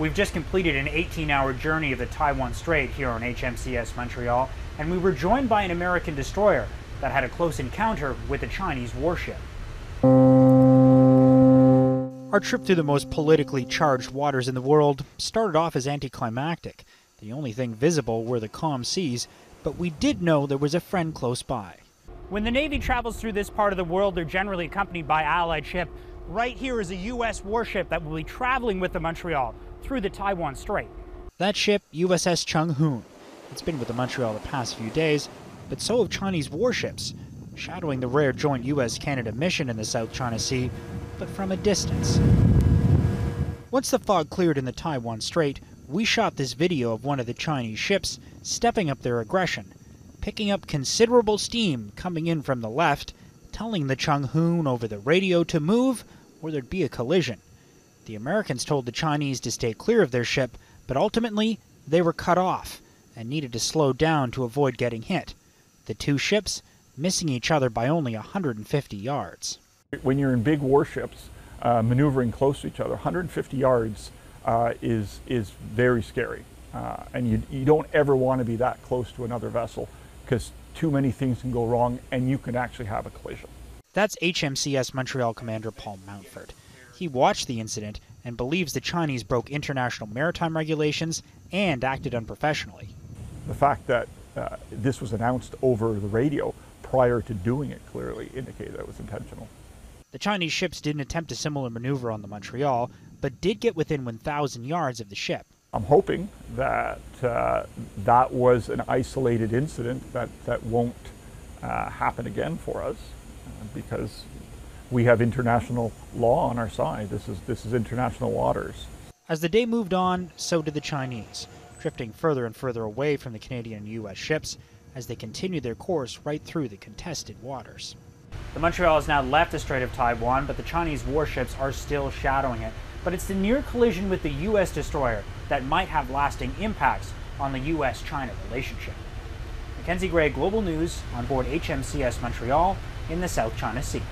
We've just completed an 18 hour journey of the Taiwan Strait here on HMCS Montreal, and we were joined by an American destroyer that had a close encounter with a Chinese warship. Our trip through the most politically charged waters in the world started off as anticlimactic. The only thing visible were the calm seas, but we did know there was a friend close by. When the Navy travels through this part of the world, they're generally accompanied by Allied ship. Right here is a U.S. warship that will be traveling with the Montreal through the Taiwan Strait. That ship, USS Chung Hoon. It's been with the Montreal the past few days, but so have Chinese warships, shadowing the rare joint U.S. Canada mission in the South China Sea, but from a distance. Once the fog cleared in the Taiwan Strait, we shot this video of one of the Chinese ships stepping up their aggression picking up considerable steam coming in from the left, telling the Chung Hoon over the radio to move or there'd be a collision. The Americans told the Chinese to stay clear of their ship, but ultimately they were cut off and needed to slow down to avoid getting hit. The two ships missing each other by only 150 yards. When you're in big warships uh, maneuvering close to each other, 150 yards uh, is, is very scary. Uh, and you, you don't ever want to be that close to another vessel because too many things can go wrong and you can actually have a collision. That's HMCS Montreal Commander Paul Mountford. He watched the incident and believes the Chinese broke international maritime regulations and acted unprofessionally. The fact that uh, this was announced over the radio prior to doing it clearly indicated that it was intentional. The Chinese ships didn't attempt a similar maneuver on the Montreal, but did get within 1,000 yards of the ship. I'm hoping that uh, that was an isolated incident that, that won't uh, happen again for us uh, because we have international law on our side. This is, this is international waters. As the day moved on, so did the Chinese, drifting further and further away from the Canadian and U.S. ships as they continued their course right through the contested waters. The Montreal has now left the Strait of Taiwan, but the Chinese warships are still shadowing it. But it's the near collision with the U.S. destroyer that might have lasting impacts on the U.S. China relationship. Mackenzie Gray, Global News, on board HMCS Montreal in the South China Sea.